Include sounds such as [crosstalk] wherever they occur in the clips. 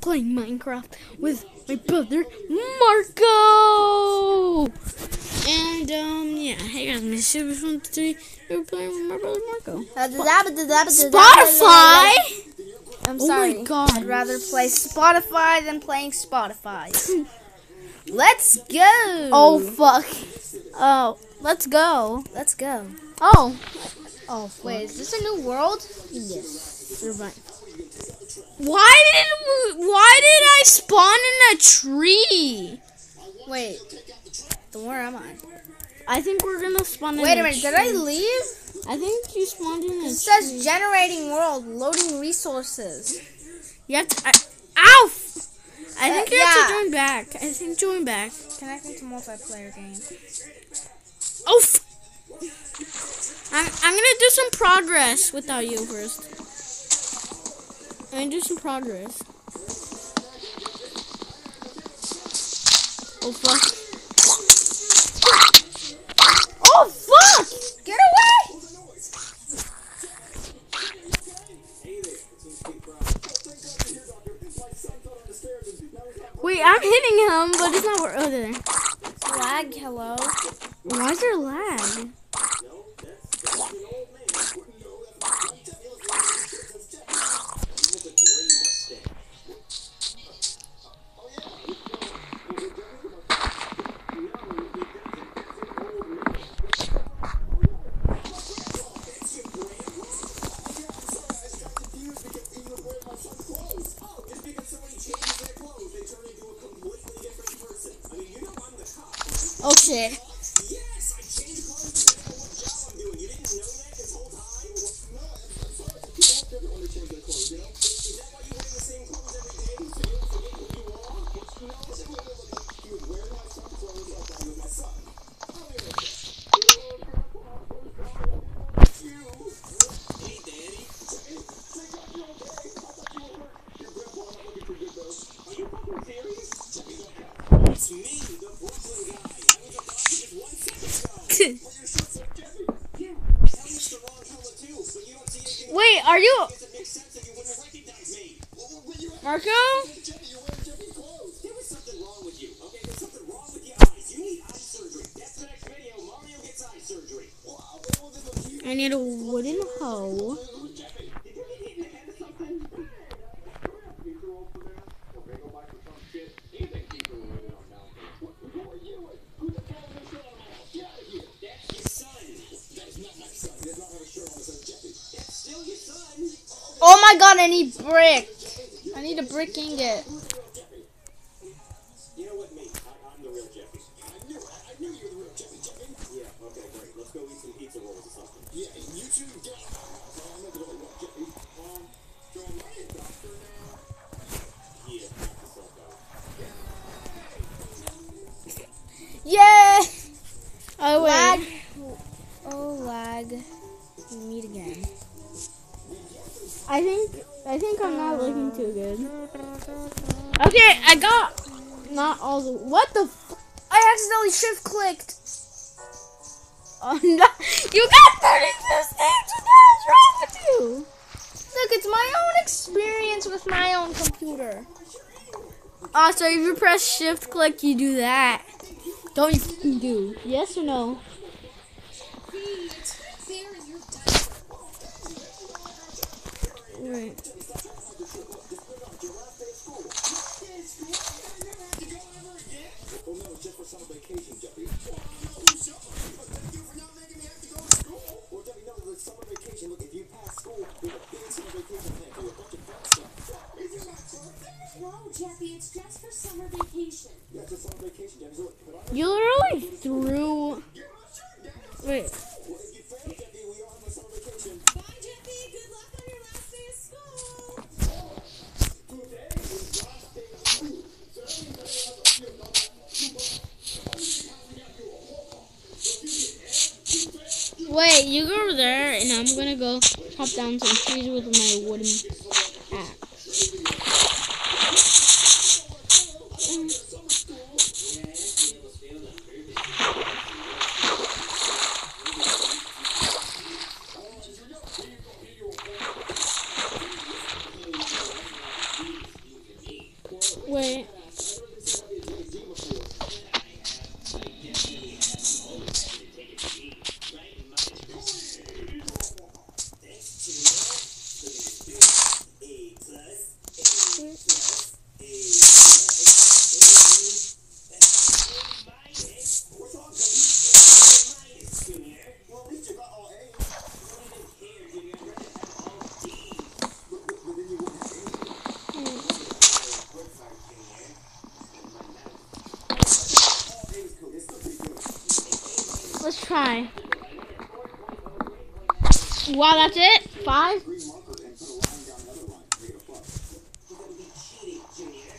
playing Minecraft with my brother Marco. And um, yeah, hey guys, my super fun today. We're playing with my brother Marco. Spotify. I'm Oh sorry. my God. I'd rather play Spotify than playing Spotify. [laughs] Let's go. Oh fuck. Oh, let's go. let's go. Oh, Oh, wait, is this a new world? yes. You're right. Why did why did I spawn in a tree? Wait. Then where am I? I think we're gonna spawn in Wait a a minute, did I leave? I think you spawned in a It tree. says generating world, loading resources. You have to. I, ow! I Uh, think you have to yeah. join back. I think join back. Connecting to multiplayer game. Oh! I'm, I'm gonna do some progress without you first. I'm gonna do some progress. Oh fuck. Oh fuck! Get away! Wait, I'm hitting him, but it's not wor- Oh, there. Lag, hello. Why is there lag? Oh are you Marco? I need a wooden hoe. Oh my god, I brick. I need a brick ingot. Okay, I got not all the what the f- I accidentally shift clicked. oh, [laughs] no. You got 32 stamps. What wrong with you? Look, it's my own experience with my own computer. Oh, so if you press shift click, you do that. Don't you do? Yes or no? Right. No, Jeffy, it's just for summer vacation. Yeah, it's a summer vacation, Jeffy. So look, but I You literally threw. Wait. Well, if you fail, Jeffy, we all have a summer vacation. Bye, Jeffy. Good luck on your last day of school. Wait, you go over there, and I'm gonna go chop down some trees with my wooden Wait. Well, at least you got all A's. But then you wouldn't have All A's cool. It's still pretty good. Try. Wow, that's it? Five? Green marker and put a line down another line. Make it a plus. You're gonna be cheating, Junior.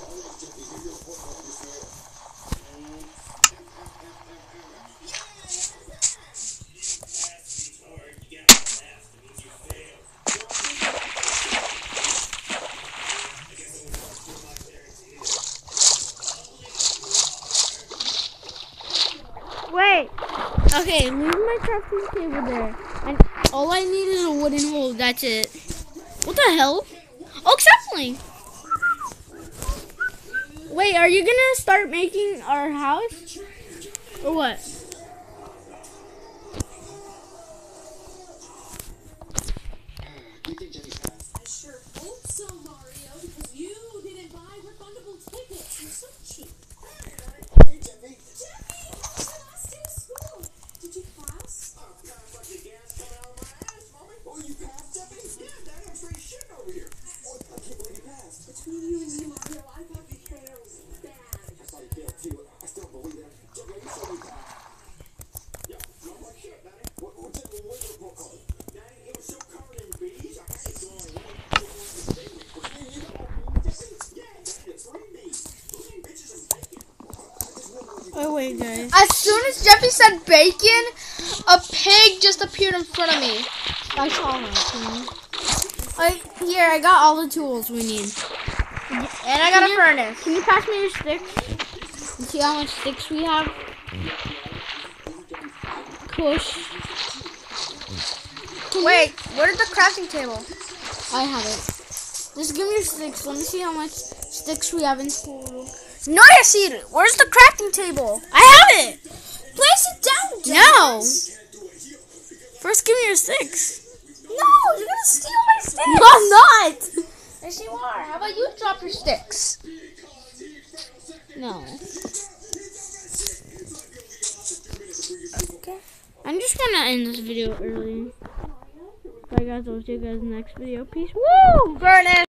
All right, Jeffy, give your report card this year. Wait. Okay, leave my crafting table there. And all I need is a wooden hoe. That's it. What the hell? Oh, sapling. Wait, are you gonna start making our house? Or what? You think Jeffy passed? I sure hope so, Mario, because you didn't buy refundable tickets. You're so cheap. Hey, Jeffy. Jeffy, it's the last day of school. Did you pass? Oh, God, like the gas coming out of my ass, mommy. Oh, you passed, Jeffy? Yeah, Daddy, I'm straight shit over here. Oh, I can't believe you passed. Between you and me, Mario, I thought you failed bad. I saw you fail too. I still don't believe it. Jeffy, are you sure we passed? Yeah, no more shit, Daddy. What, what, Jeffy, what was your report card? Daddy, it was so covered in bees. I had it going away. You got all bees, Jeffy? Yeah, Daddy, three bees. Three bitches and bacon. I just wonder what wait, guys. As soon as Jeffy said bacon, a pig just appeared in front of me. I saw. I, here, I got all the tools we need. And I got a furnace. Can you pass me your sticks? And see how much sticks we have? Push. Wait, where's the crafting table? I have it. Just give me your sticks. Let me see how much sticks we have in total. No, Yasir, where's the crafting table? I have it! Place it down, Jeffy. No! First, give me your sticks. No, you're gonna steal my sticks. No, I'm not! Yes, you are. How about you drop your sticks? No. Okay. I'm just gonna end this video early. Bye guys, I'll see you guys in the next video. Peace. Woo! Furnace.